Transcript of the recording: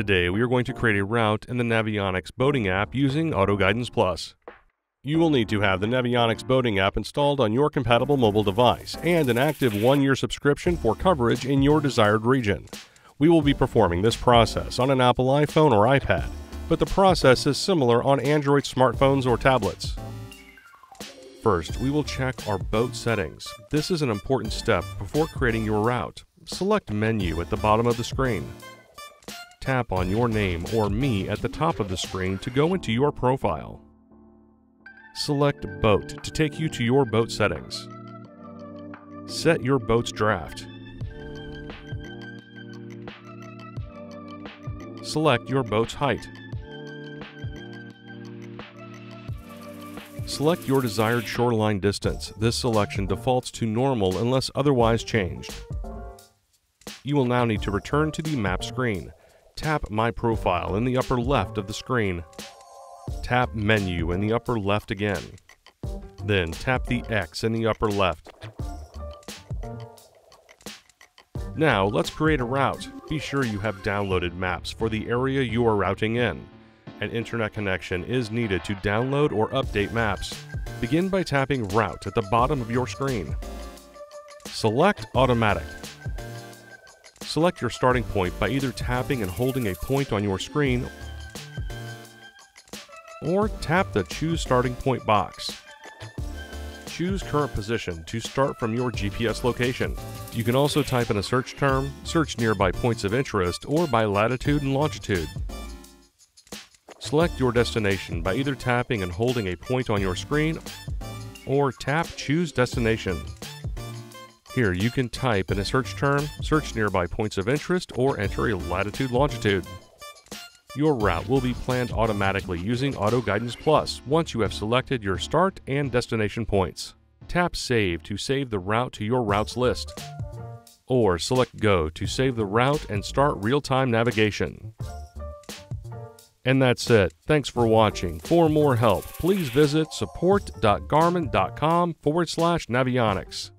Today we are going to create a route in the Navionics boating app using Auto Guidance Plus. You will need to have the Navionics boating app installed on your compatible mobile device and an active one-year subscription for coverage in your desired region. We will be performing this process on an Apple iPhone or iPad, but the process is similar on Android smartphones or tablets. First, we will check our boat settings. This is an important step before creating your route. Select Menu at the bottom of the screen. Tap on your name or me at the top of the screen to go into your profile. Select Boat to take you to your boat settings. Set your boat's draft. Select your boat's height. Select your desired shoreline distance. This selection defaults to normal unless otherwise changed. You will now need to return to the map screen. Tap My Profile in the upper left of the screen. Tap Menu in the upper left again. Then tap the X in the upper left. Now let's create a route. Be sure you have downloaded maps for the area you are routing in. An internet connection is needed to download or update maps. Begin by tapping Route at the bottom of your screen. Select Automatic. Select your starting point by either tapping and holding a point on your screen or tap the Choose Starting Point box. Choose current position to start from your GPS location. You can also type in a search term, search nearby points of interest, or by latitude and longitude. Select your destination by either tapping and holding a point on your screen or tap Choose Destination. Here you can type in a search term, search nearby points of interest, or enter a latitude longitude. Your route will be planned automatically using Auto Guidance Plus once you have selected your start and destination points. Tap Save to save the route to your routes list. Or select Go to save the route and start real-time navigation. And that's it. Thanks for watching. For more help, please visit support.garmin.com forward slash navionics.